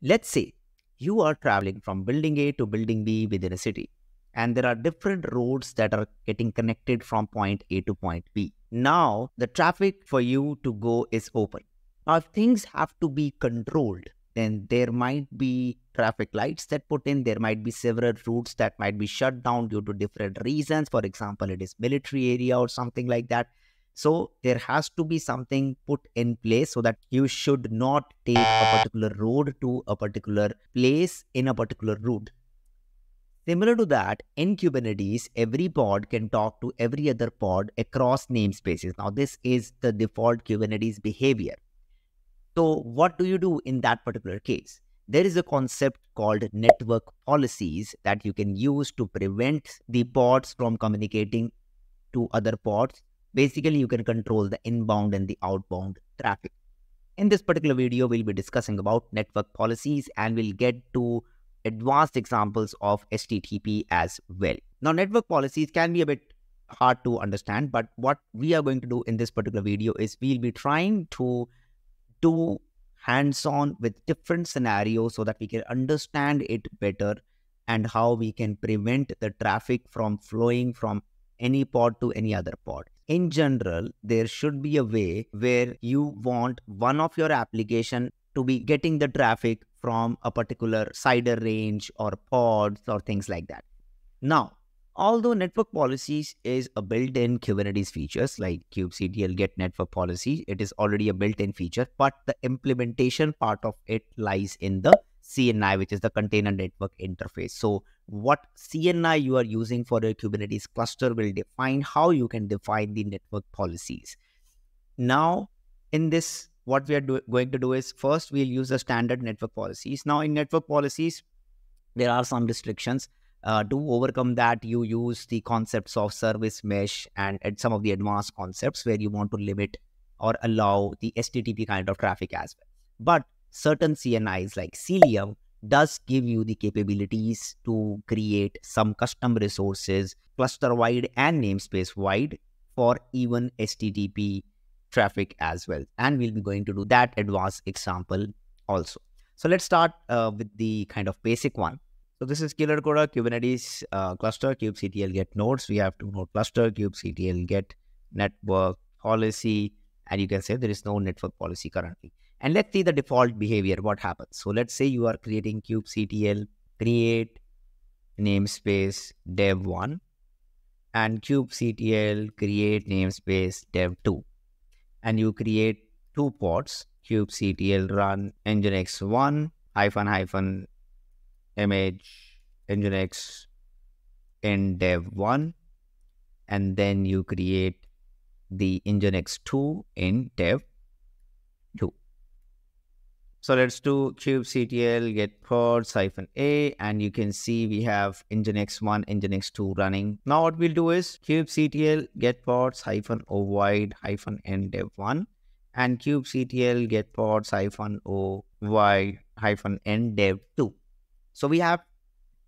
Let's say you are traveling from building A to building B within a city, and there are different roads that are getting connected from point A to point B. Now, the traffic for you to go is open. Now, if things have to be controlled, then there might be traffic lights that put in. There might be several routes that might be shut down due to different reasons. For example, it is military area or something like that. So there has to be something put in place so that you should not take a particular road to a particular place in a particular route. Similar to that, in Kubernetes, every pod can talk to every other pod across namespaces. Now, this is the default Kubernetes behavior. So, what do you do in that particular case? There is a concept called network policies that you can use to prevent the pods from communicating to other pods Basically, you can control the inbound and the outbound traffic. In this particular video, we'll be discussing about network policies and we'll get to advanced examples of HTTP as well. Now, network policies can be a bit hard to understand, but what we are going to do in this particular video is we'll be trying to do hands-on with different scenarios so that we can understand it better and how we can prevent the traffic from flowing from any pod to any other pod in general, there should be a way where you want one of your application to be getting the traffic from a particular CIDR range or pods or things like that. Now, although network policies is a built-in Kubernetes features like kubectl get network policy, it is already a built-in feature, but the implementation part of it lies in the CNI, which is the container network interface. So what CNI you are using for a Kubernetes cluster will define how you can define the network policies. Now, in this, what we are do- going to do is first we'll use the standard network policies. Now, in network policies, there are some restrictions. Uh, to overcome that, you use the concepts of service mesh and, and some of the advanced concepts where you want to limit or allow the HTTP kind of traffic as well. But certain CNIs like Cilium does give you the capabilities to create some custom resources cluster wide and namespace wide for even HTTP traffic as well. And we'll be going to do that advanced example also. So let's start uh, with the kind of basic one. So this is Killercoda Kubernetes uh, cluster kubectl get nodes. We have to node cluster kubectl get network policy, and you can say there is no network policy currently. And let's see the default behavior, what happens. So let's say you are creating kubectl, create namespace dev1 and kubectl create namespace dev2. And you create two pods, kubectl run nginx1 hyphen hyphen image nginx in dev1 and then you create the nginx2 in dev2 so let's do kubectl get pods hyphen a and you can see we have nginx1, nginx2 running. Now what we'll do is kubectl get pods o wide hyphen n dev1 and kubectl get pods o wide hyphen n dev2. So we have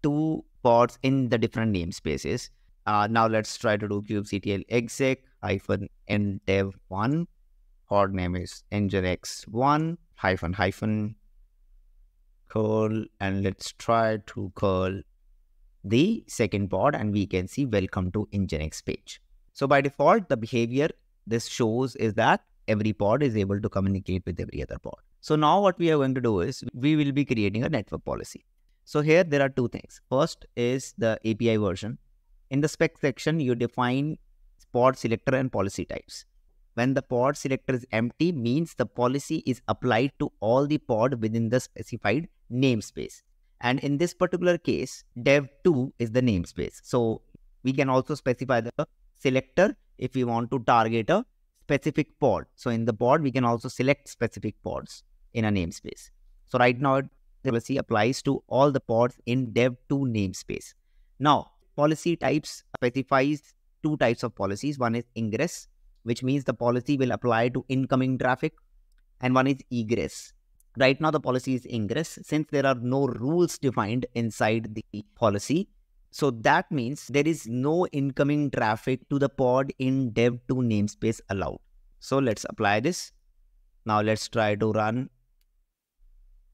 two pods in the different namespaces. Uh, now let's try to do kubectl exec hyphen n dev1 pod name is nginx1 hyphen hyphen curl and let's try to curl the second pod and we can see welcome to Nginx page. So by default, the behavior this shows is that every pod is able to communicate with every other pod. So now what we are going to do is we will be creating a network policy. So here there are two things. First is the API version. In the spec section, you define pod selector and policy types when the pod selector is empty means the policy is applied to all the pod within the specified namespace. And in this particular case, dev2 is the namespace. So we can also specify the selector if we want to target a specific pod. So in the pod, we can also select specific pods in a namespace. So right now, the policy applies to all the pods in dev2 namespace. Now, policy types specifies two types of policies. One is ingress which means the policy will apply to incoming traffic, and one is egress. Right now, the policy is ingress since there are no rules defined inside the policy. So that means there is no incoming traffic to the pod in dev2 namespace allowed. So let's apply this. Now let's try to run.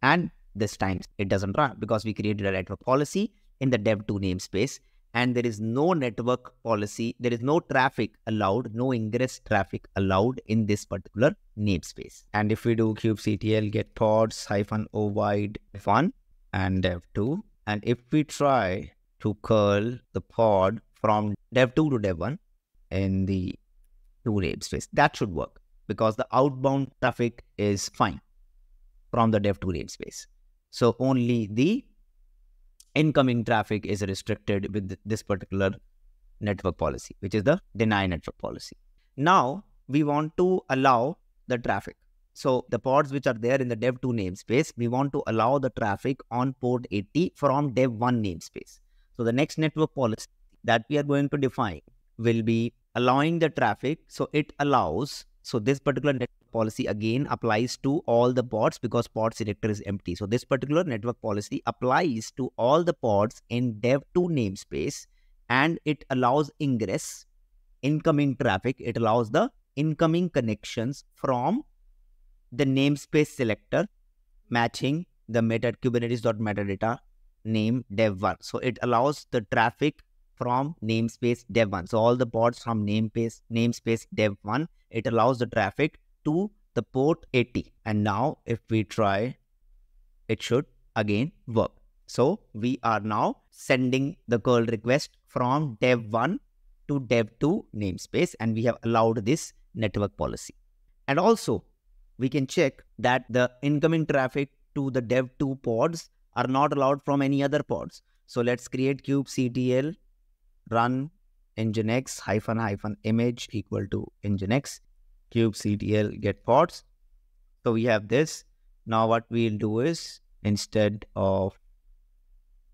And this time it doesn't run because we created a network policy in the dev2 namespace and there is no network policy, there is no traffic allowed, no ingress traffic allowed in this particular namespace. And if we do kubectl get pods hyphen o wide dev1 and dev2, and if we try to curl the pod from dev2 to dev1 in the two namespace, that should work because the outbound traffic is fine from the dev2 namespace. So only the incoming traffic is restricted with this particular network policy, which is the deny network policy. Now we want to allow the traffic. So the pods which are there in the dev2 namespace, we want to allow the traffic on port 80 from dev1 namespace. So the next network policy that we are going to define will be allowing the traffic. So it allows, so this particular network policy again applies to all the pods because pod selector is empty. So this particular network policy applies to all the pods in dev2 namespace and it allows ingress, incoming traffic. It allows the incoming connections from the namespace selector matching the meta kubernetes.metadata name dev1. So it allows the traffic from namespace dev1. So all the pods from namespace namespace dev1, it allows the traffic to the port 80. And now if we try, it should again work. So we are now sending the curl request from dev1 to dev2 namespace and we have allowed this network policy. And also we can check that the incoming traffic to the dev2 pods are not allowed from any other pods. So let's create kubectl run nginx hyphen hyphen image equal to nginx kubectl get pods. So we have this. Now what we'll do is instead of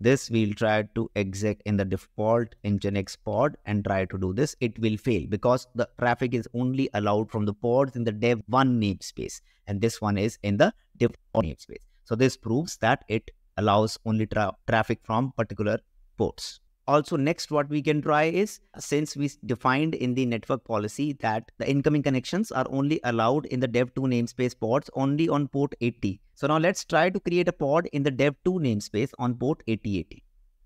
this, we'll try to exec in the default Nginx pod and try to do this. It will fail because the traffic is only allowed from the pods in the dev1 namespace. And this one is in the default namespace. So this proves that it allows only tra traffic from particular ports also next what we can try is since we defined in the network policy that the incoming connections are only allowed in the dev2 namespace pods only on port 80 so now let's try to create a pod in the dev2 namespace on port 8080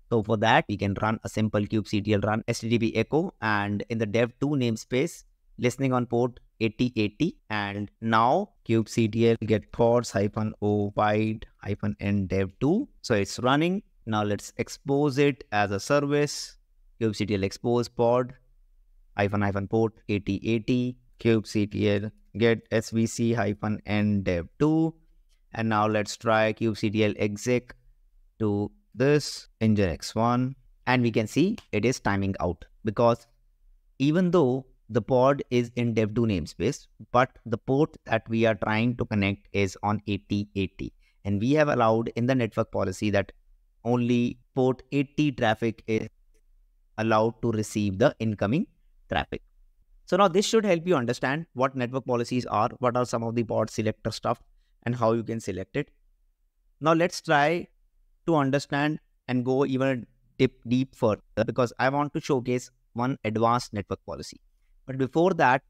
so for that we can run a simple kubectl run http echo and in the dev2 namespace listening on port 8080 and now kubectl get pods hyphen o wide hyphen n dev2 so it's running now let's expose it as a service. kubectl expose pod hyphen hyphen port 8080 kubectl get svc hyphen n dev 2 and now let's try kubectl exec to this nginx1 and we can see it is timing out because even though the pod is in dev2 namespace but the port that we are trying to connect is on 8080 and we have allowed in the network policy that only port 80 traffic is allowed to receive the incoming traffic. So now this should help you understand what network policies are, what are some of the port selector stuff and how you can select it. Now let's try to understand and go even dip deep further because I want to showcase one advanced network policy. But before that,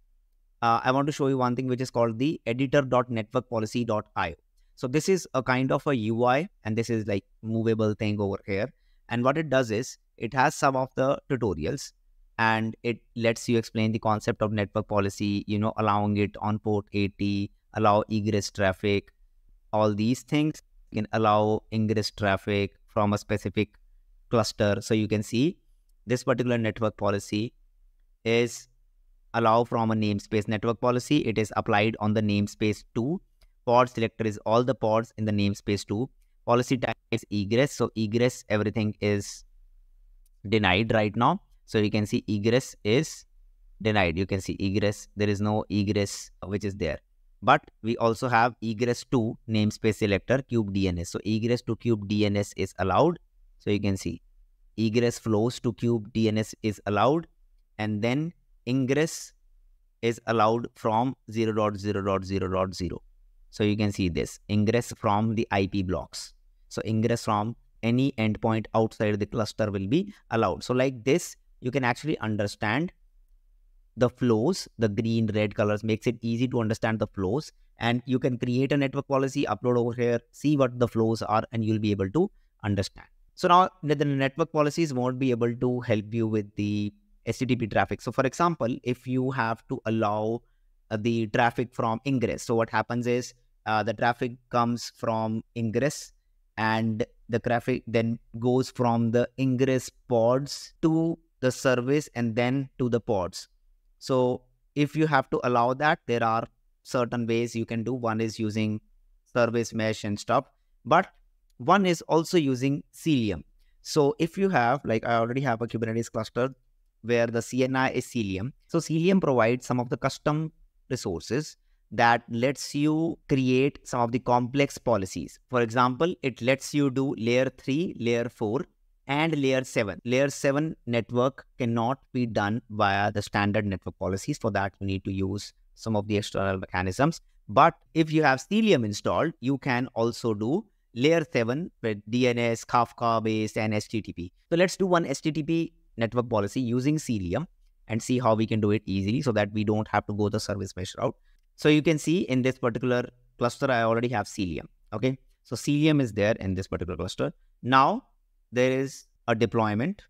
uh, I want to show you one thing which is called the editor.networkpolicy.io. So this is a kind of a UI and this is like movable thing over here. And what it does is it has some of the tutorials and it lets you explain the concept of network policy, you know, allowing it on port 80, allow egress traffic, all these things you can allow ingress traffic from a specific cluster. So you can see this particular network policy is allow from a namespace network policy. It is applied on the namespace 2 pod selector is all the pods in the namespace too. Policy type is egress. So egress, everything is denied right now. So you can see egress is denied. You can see egress. There is no egress which is there. But we also have egress to namespace selector kube-dns. So egress to kube-dns is allowed. So you can see egress flows to kube-dns is allowed. And then ingress is allowed from 0.0.0.0. So you can see this ingress from the IP blocks. So ingress from any endpoint outside the cluster will be allowed. So like this, you can actually understand the flows, the green, red colors makes it easy to understand the flows. And you can create a network policy, upload over here, see what the flows are, and you'll be able to understand. So now the network policies won't be able to help you with the HTTP traffic. So for example, if you have to allow the traffic from ingress, so what happens is uh, the traffic comes from ingress and the traffic then goes from the ingress pods to the service and then to the pods. So if you have to allow that, there are certain ways you can do. One is using service mesh and stuff, but one is also using Cilium. So if you have, like I already have a Kubernetes cluster where the CNI is Cilium. So Cilium provides some of the custom resources that lets you create some of the complex policies. For example, it lets you do layer 3, layer 4, and layer 7. Layer 7 network cannot be done via the standard network policies. For that, you need to use some of the external mechanisms. But if you have Cilium installed, you can also do layer 7 with DNS, Kafka based, and HTTP. So let's do one HTTP network policy using Cilium and see how we can do it easily so that we don't have to go the service mesh route. So you can see in this particular cluster, I already have Cilium. Okay. So Cilium is there in this particular cluster. Now there is a deployment,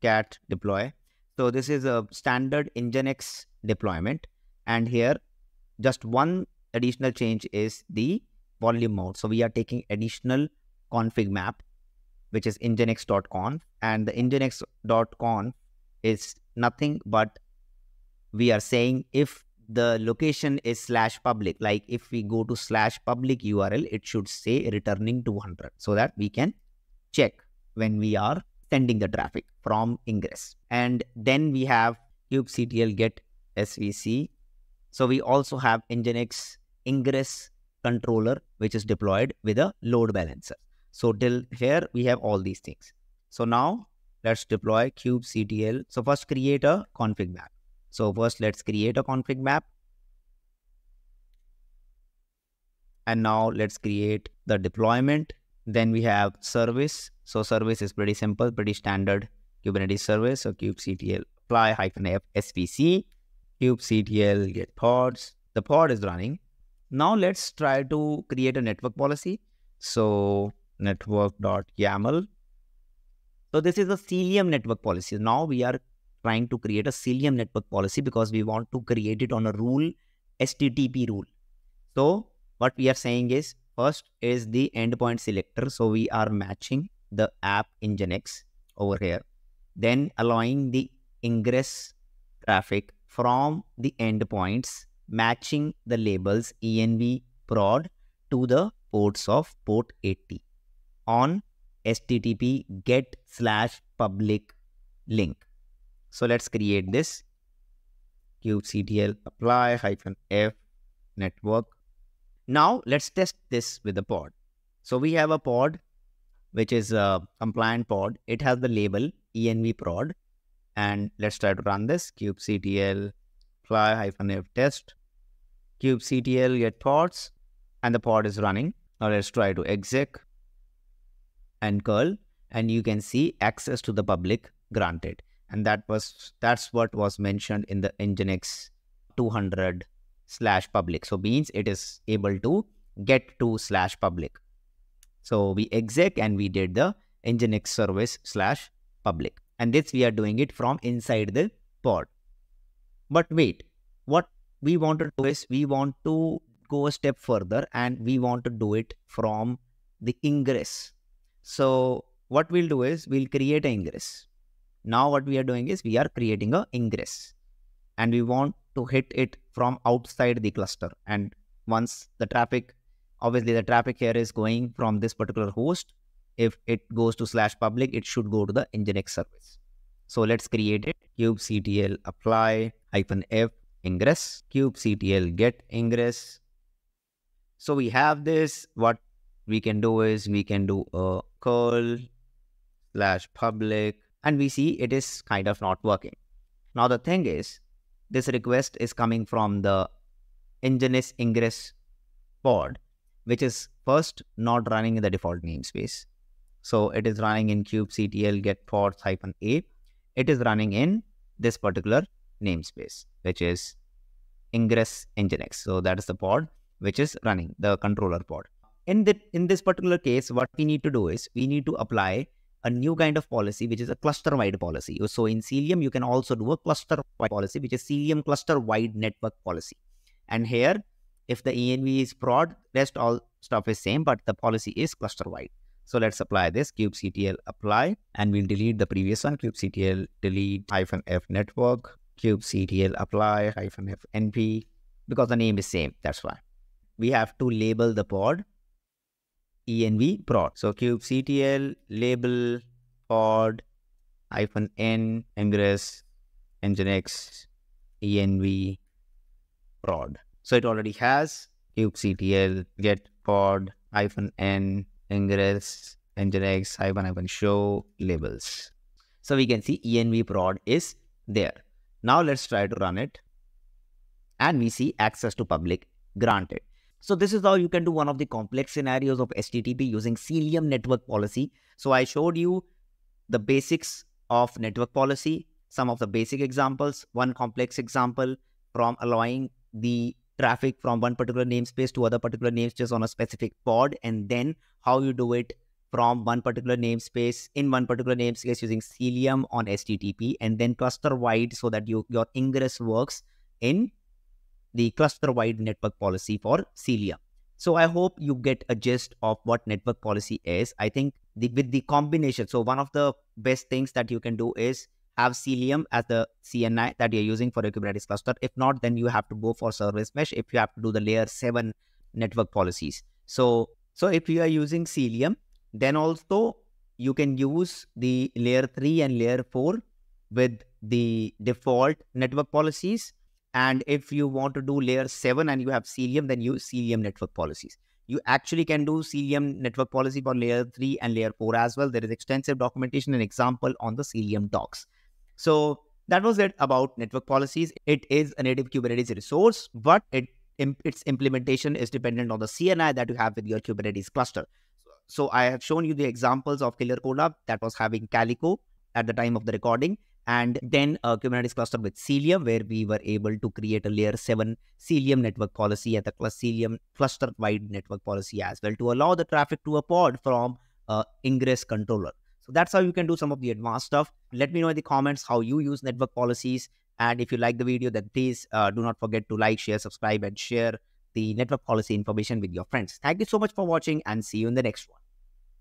cat deploy. So this is a standard Nginx deployment. And here, just one additional change is the volume mode. So we are taking additional config map, which is nginx.conf. And the nginx.conf is nothing but we are saying if the location is slash public, like if we go to slash public URL, it should say returning 200 so that we can check when we are sending the traffic from ingress. And then we have kubectl get svc. So we also have nginx ingress controller, which is deployed with a load balancer. So till here, we have all these things. So now let's deploy kubectl. So first create a config map. So first let's create a config map. And now let's create the deployment. Then we have service. So service is pretty simple, pretty standard Kubernetes service. So kubectl apply hyphen f svc, kubectl get pods. The pod is running. Now let's try to create a network policy. So network.yaml. So this is a Cilium network policy. Now we are trying to create a Cilium network policy because we want to create it on a rule, HTTP rule. So what we are saying is first is the endpoint selector. So we are matching the app nginx over here. Then allowing the ingress traffic from the endpoints matching the labels env prod to the ports of port 80 on http get slash public link. So let's create this kubectl apply hyphen f network. Now let's test this with the pod. So we have a pod which is a compliant pod. It has the label env prod and let's try to run this kubectl apply hyphen f test kubectl get pods and the pod is running. Now let's try to exec and curl and you can see access to the public granted. And that was that's what was mentioned in the Nginx 200 slash public. So means it is able to get to slash public. So we exec and we did the Nginx service slash public. And this we are doing it from inside the pod. But wait, what we want to do is we want to go a step further and we want to do it from the ingress. So what we'll do is we'll create an ingress. Now what we are doing is we are creating a ingress and we want to hit it from outside the cluster. And once the traffic, obviously the traffic here is going from this particular host. If it goes to slash public, it should go to the Nginx service. So let's create it. kubectl apply hyphen f ingress kubectl get ingress so we have this what we can do is we can do a curl slash public and we see it is kind of not working now the thing is this request is coming from the nginx ingress pod which is first not running in the default namespace so it is running in kubectl get pods hyphen a it is running in this particular namespace, which is Ingress Nginx. So that is the pod which is running the controller pod. In in this particular case, what we need to do is we need to apply a new kind of policy, which is a cluster-wide policy. So in Cilium, you can also do a cluster-wide policy, which is Cilium cluster-wide network policy. And here, if the env is prod rest all stuff is same, but the policy is cluster-wide. So let's apply this kubectl apply, and we'll delete the previous one, kubectl delete hyphen f network, kubectl apply hyphen f np, because the name is same, that's why. We have to label the pod env prod. So kubectl label pod hyphen n ingress nginx env prod. So it already has kubectl get pod hyphen n ingress nginx hyphen hyphen show labels. So we can see env prod is there. Now let's try to run it. And we see access to public granted. So this is how you can do one of the complex scenarios of HTTP using Cilium network policy. So I showed you the basics of network policy, some of the basic examples, one complex example from allowing the traffic from one particular namespace to other particular namespace on a specific pod, and then how you do it from one particular namespace in one particular namespace using Cilium on HTTP, and then cluster wide so that you, your ingress works in the cluster-wide network policy for Cilium. So I hope you get a gist of what network policy is. I think the, with the combination, so one of the best things that you can do is have Cilium as the CNI that you're using for your Kubernetes cluster. If not, then you have to go for service mesh if you have to do the layer 7 network policies. So, so if you are using Cilium, then also you can use the layer 3 and layer 4 with the default network policies and if you want to do layer 7 and you have Cilium, then use Cilium network policies. You actually can do Cilium network policy for layer 3 and layer 4 as well. There is extensive documentation and example on the Cilium docs. So that was it about network policies. It is a native Kubernetes resource, but it its implementation is dependent on the CNI that you have with your Kubernetes cluster. So I have shown you the examples of Killercoda that was having Calico at the time of the recording and then a Kubernetes cluster with Cilium, where we were able to create a layer 7 Cilium network policy and the Cilium cluster wide network policy as well to allow the traffic to a pod from uh, ingress controller. So that's how you can do some of the advanced stuff. Let me know in the comments how you use network policies. And if you like the video, then please uh, do not forget to like, share, subscribe, and share the network policy information with your friends. Thank you so much for watching and see you in the next one.